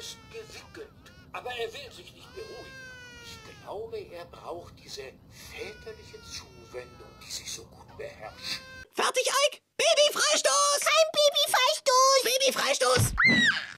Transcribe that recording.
ist gewickelt, aber er will sich nicht beruhigen. Ich glaube, er braucht diese väterliche Zuwendung, die sich so gut beherrscht. Fertig, Eik! Babyfreistoß! Kein Babyfreistoß! Babyfreistoß!